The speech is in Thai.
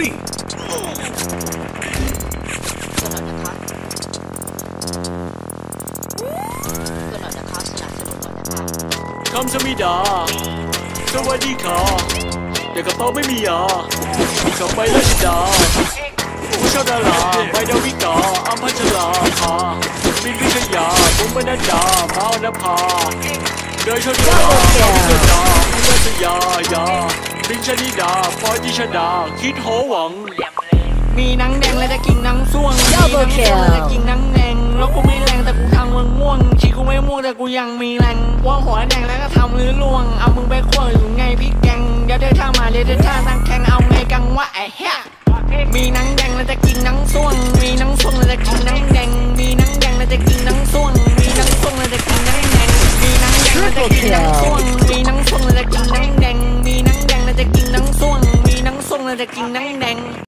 นี่เพื่อนหน่อยนะคะเพื่อนหน่อยนะคะสนับสนุนหน่อยนะคะคำสมิดา สวัสดีค่ะแต่กระเป๋าไม่มียาชอบไปลัดดาผู้ชอบดาราไปดาวิกาอัมพัชราภาบินพิชยาบุ้มบรรดาพาวนภาเดยชนดา บินชนิดาปอยดิชดา คิดโหวัง มีหนังแดงและจะกินหนังส่วงมีหนังส้มและจะกินหนังแดงแล้วกูไม่แรงแต่กูทำมึงม่วงชีกูไม่ม่วงแต่กูยังมีแรงว่าหัวแดงแล้วก็ทำมือล่วง เอามึงไปขั้วอยู่ไงพี่แกงเดี๋ยวเดินท่ามาเดี๋ยวเดินท่าตั้งแข่งเอาไงกังวะไอ้เหี้ยมีหนังแดงแล้วจะกินหนังส่วง มีหนังส่วงแล้วจะกินหนังแดง มีหนังแดงแล้วจะกินหนังส่วง มีหนังส่วงแล้วจะกินหนังแดง มีหนังแดงแล้วจะกินหนังส่วง มีหนังส่วงแล้วจะกินหนัง จะกินหนังส่วงมีหนังส่วงแล้วจะกินหนังแดง